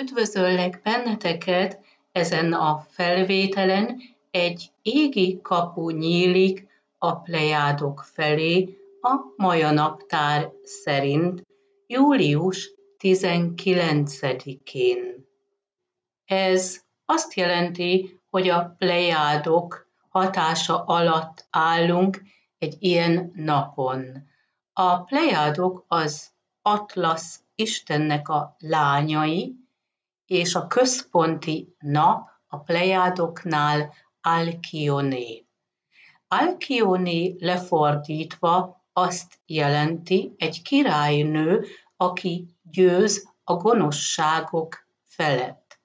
Üdvözöllek benneteket ezen a felvételen, egy égi kapu nyílik a plejádok felé a Maja naptár szerint július 19-én. Ez azt jelenti, hogy a plejádok hatása alatt állunk egy ilyen napon. A plejádok az Atlasz Istennek a lányai, és a központi nap a plejádoknál Alkioné. Alkioné lefordítva azt jelenti egy királynő, aki győz a gonoszságok felett.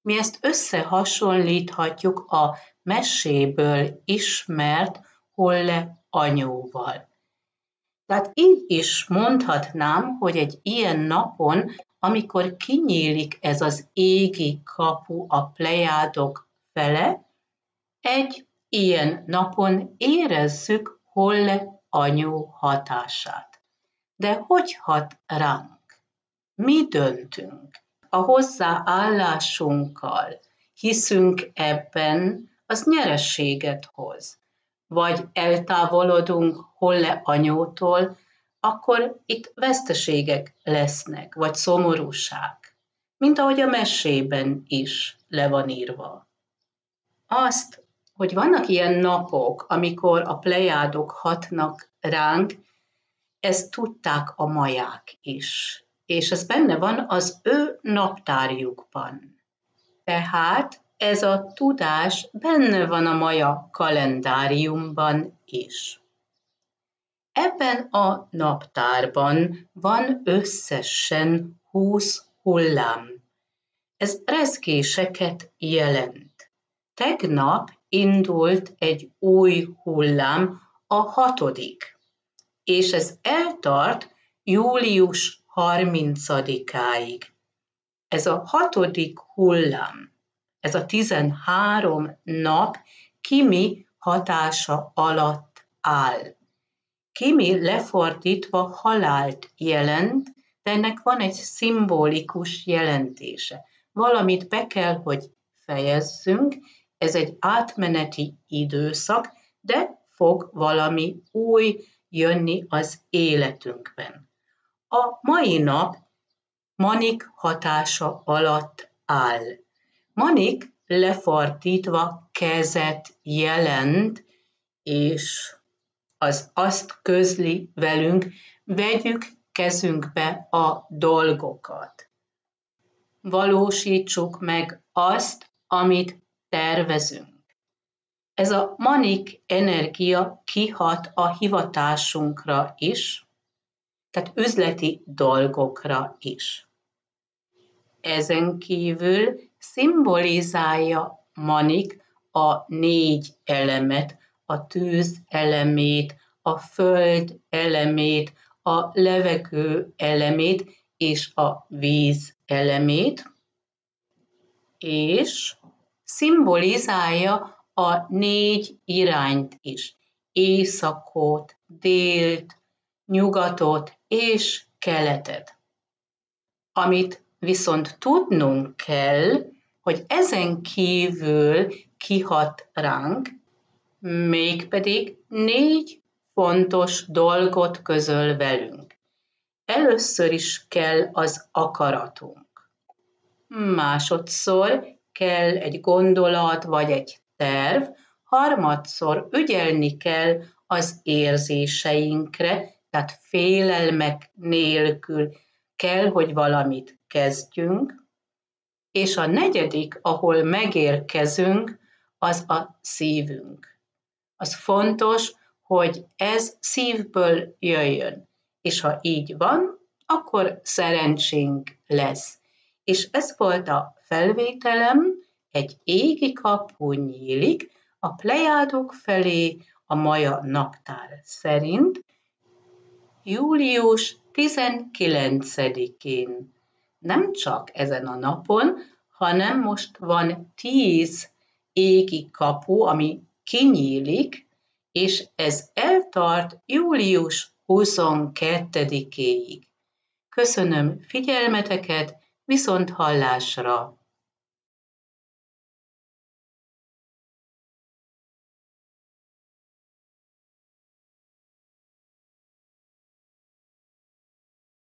Mi ezt összehasonlíthatjuk a meséből ismert Holle anyóval. Tehát így is mondhatnám, hogy egy ilyen napon, amikor kinyílik ez az égi kapu a plejádok fele, egy ilyen napon érezzük Holle anyó hatását. De hogy hat ránk? Mi döntünk? A hozzáállásunkkal hiszünk ebben, az nyerességet hoz vagy eltávolodunk Holle anyótól, akkor itt veszteségek lesznek, vagy szomorúság, mint ahogy a mesében is le van írva. Azt, hogy vannak ilyen napok, amikor a plejádok hatnak ránk, ezt tudták a maják is, és ez benne van az ő naptárjukban. Tehát ez a tudás benne van a maja kalendáriumban is. Ebben a naptárban van összesen 20 hullám. Ez rezgéseket jelent. Tegnap indult egy új hullám, a hatodik, és ez eltart július 30-áig. Ez a hatodik hullám ez a 13 nap Kimi hatása alatt áll. Kimi lefordítva halált jelent, de ennek van egy szimbolikus jelentése. Valamit be kell, hogy fejezzünk, ez egy átmeneti időszak, de fog valami új jönni az életünkben. A mai nap manik hatása alatt áll. Manik lefordítva kezet jelent, és az azt közli velünk, vegyük kezünkbe a dolgokat. Valósítsuk meg azt, amit tervezünk. Ez a manik energia kihat a hivatásunkra is, tehát üzleti dolgokra is. Ezen kívül szimbolizálja Manik a négy elemet, a tűz elemét, a föld elemét, a levegő elemét és a víz elemét, és szimbolizálja a négy irányt is, északot, délt, nyugatot és keletet. Amit viszont tudnunk kell, hogy ezen kívül kihat ránk, mégpedig négy fontos dolgot közöl velünk. Először is kell az akaratunk. Másodszor kell egy gondolat vagy egy terv, harmadszor ügyelni kell az érzéseinkre, tehát félelmek nélkül kell, hogy valamit kezdjünk, és a negyedik, ahol megérkezünk, az a szívünk. Az fontos, hogy ez szívből jöjjön. És ha így van, akkor szerencsénk lesz. És ez volt a felvételem, egy égi kapu nyílik a plejádok felé a Maja naptár szerint, július 19-én nem csak ezen a napon, hanem most van tíz égi kapu, ami kinyílik, és ez eltart július 22-éig. Köszönöm figyelmeteket, Viszont hallásra!